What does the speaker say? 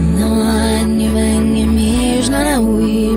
No, I knew I knew me, you're not a wee,